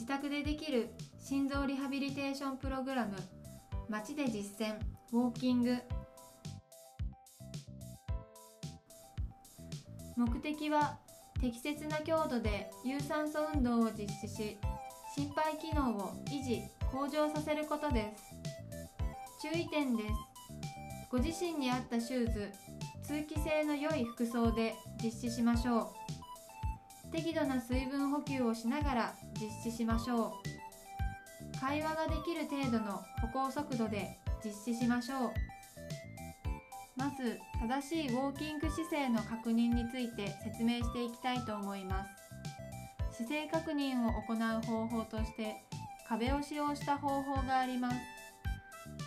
自宅でできる心臓リハビリテーションプログラム街で実践ウォーキング。目的は適切な強度で有酸素運動を実施し心肺機能を維持向上させることです。注意点です。ご自身に合ったシューズ通気性の良い服装で実施しましょう。適度な水分補給をしながら実施しましょう。会話ができる程度の歩行速度で実施しましょう。まず正しいウォーキング姿勢の確認について説明していきたいと思います。姿勢確認を行う方法として壁を使用した方法があります。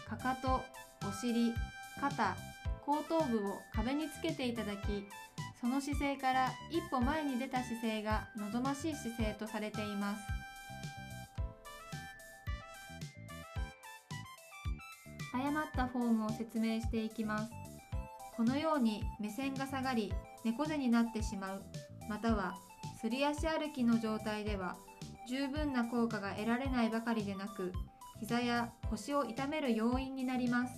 かかとお尻肩後頭部を壁につけていただきその姿勢から一歩前に出た姿勢が望ましい姿勢とされています。誤ったフォームを説明していきます。このように目線が下がり猫背になってしまうまたはすり足歩きの状態では十分な効果が得られないばかりでなく膝や腰を痛める要因になります。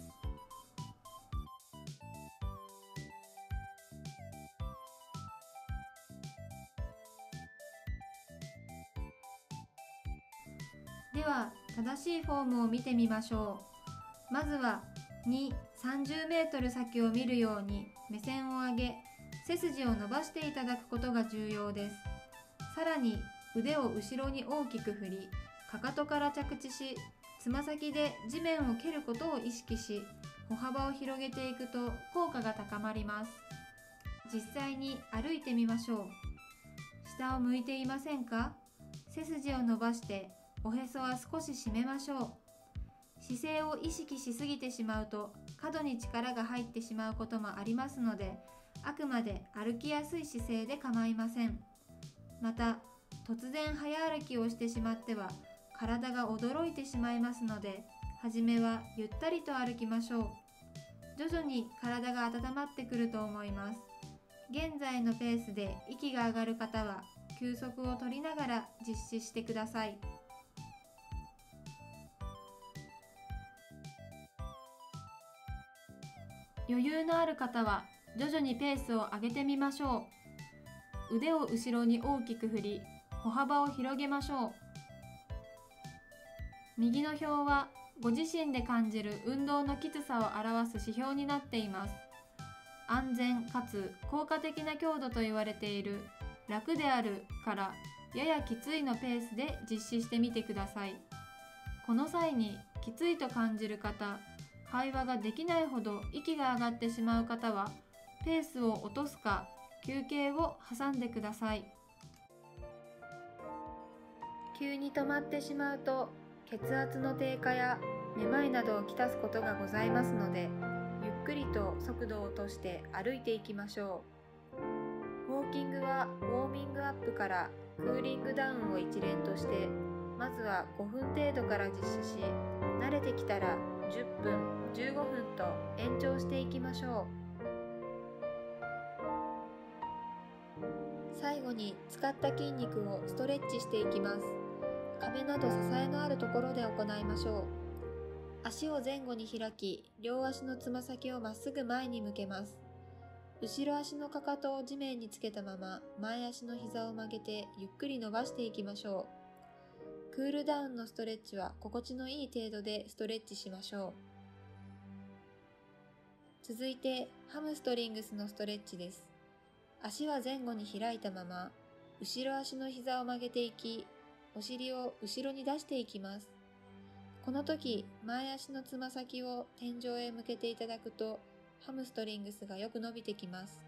では正しいフォームを見てみましょう。まずは2 30メートル先を見るように目線を上げ背筋を伸ばしていただくことが重要です。さらに腕を後ろに大きく振りかかとから着地しつま先で地面を蹴ることを意識し歩幅を広げていくと効果が高まります。実際に歩いてみましょう。下を向いていませんか？背筋を伸ばしておへそは少し締めましょう。姿勢を意識しすぎてしまうと角に力が入ってしまうこともありますのであくまで歩きやすい姿勢で構いません。また突然早歩きをしてしまっては体が驚いてしまいますので初めはゆったりと歩きましょう。徐々に体が温まってくると思います。現在のペースで息が上がる方は休息を取りながら実施してください。余裕のある方は徐々にペースを上げてみましょう。腕を後ろに大きく振り歩幅を広げましょう。右の表はご自身で感じる運動のきつさを表す指標になっています。安全かつ効果的な強度と言われている楽であるからややきついのペースで実施してみてください。この際にきついと感じる方会話ができないほど息が上がってしまう方はペースを落とすか休憩を挟んでください。急に止まってしまうと血圧の低下やめまいなどをきたすことがございますのでゆっくりと速度を落として歩いていきましょう。ウォーキングはウォーミングアップからクーリングダウンを一連としてまずは5分程度から実施し慣れてきたら10分15分と延長していきましょう。最後に使った筋肉をストレッチしていきます。壁など支えのあるところで行いましょう。足を前後に開き両足のつま先をまっすぐ前に向けます。後ろ足のかかとを地面につけたまま前足の膝を曲げてゆっくり伸ばしていきましょう。クールダウンのストレッチは心地のいい程度でストレッチしましょう。続いてハムストリングスのストレッチです。足は前後に開いたまま後ろ足の膝を曲げていきお尻を後ろに出していきます。この時前足のつま先を天井へ向けていただくとハムストリングスがよく伸びてきます。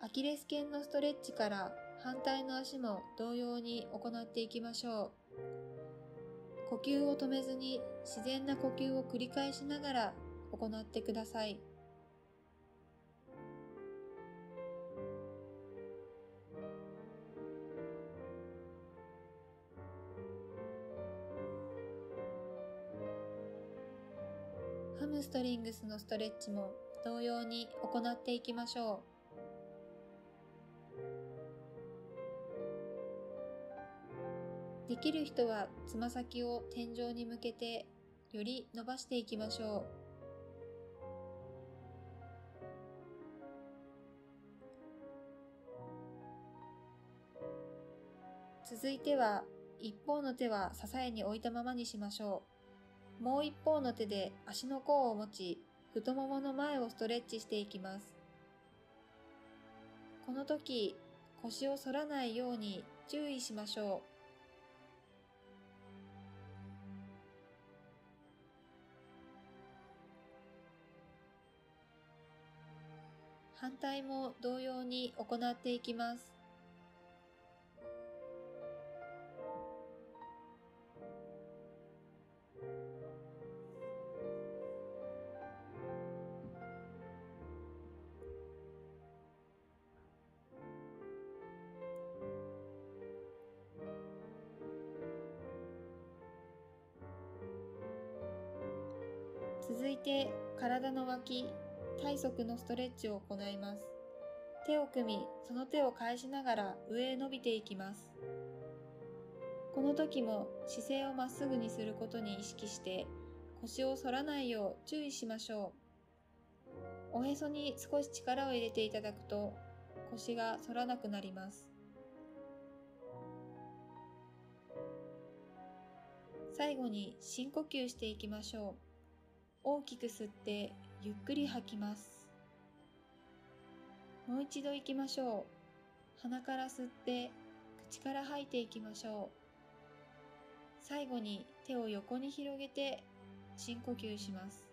アキレス腱のストレッチから反対の足も同様に行っていきましょう。呼吸を止めずに自然な呼吸を繰り返しながら行ってください。ハムストリングスのストレッチも同様に行っていきましょう。できる人はつま先を天井に向けてより伸ばしていきましょう。続いては一方の手は支えに置いたままにしましょう。もう一方の手で足の甲を持ち、太ももの前をストレッチしていきます。この時、腰を反らないように注意しましょう。反対も同様に行っていきます。続いて体の脇、体側のストレッチを行います。手を組み、その手を返しながら上へ伸びていきます。この時も姿勢をまっすぐにすることに意識して腰を反らないよう注意しましょう。おへそに少し力を入れていただくと腰が反らなくなります。最後に深呼吸していきましょう。大きく吸ってゆっくり吐きます。もう一度行きましょう。鼻から吸って口から吐いていきましょう。最後に手を横に広げて深呼吸します。